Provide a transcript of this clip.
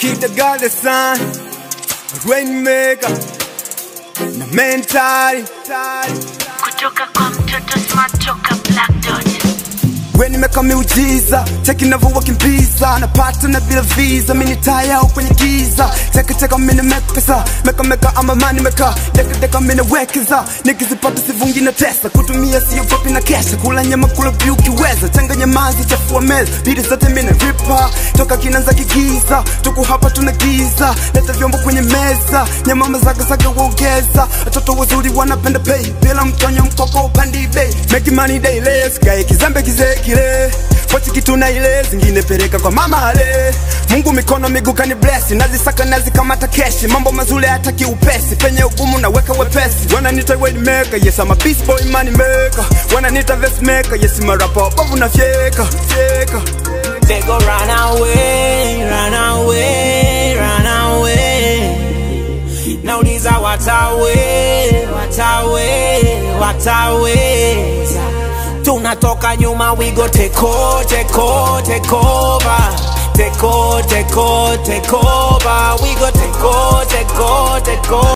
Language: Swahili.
Kid the God the Sun, Rainmaker, na mentali kutoka kwa mtoto smart nimeka miujiza cheki navyowakimbiza napata na bila visa. Mini taya au kwenye giza. Chekecheka mini mekesa mekameka ama mani meka dekadeka mini wekeza nikizipata sivungi na tesa. Kutumia siyo vapi na kesha. Kula nyama kula vyu kiweza. Changanya mazi chafua meza bidi zote mini ripa toka kinanza kigiza. Tuku hapa tuna giza. Leta vyombo kwenye meza. Nyama mazagazaga uongeza watoto wazuri wanapenda pay. Bila mtonyo mkoko upandi bei. Make money daily. Sikae kizambe kizee kile pochi kitu na ile zingine pereka kwa mama ale Mungu mikono miguu kani bless nazisaka nazikamata keshi mambo mazuri hata kiupesi penye ugumu naweka wepesi. Wananita way maker. Yes I'm a beast boy money maker. Wananita vest maker. Yes I'm a rapper babu na fyeka fyeka. They go run away, run away, run away. Nauliza watawe, watawe, wataweza. Tunatoka nyuma, we go take over, take over, take over. Take over, take over.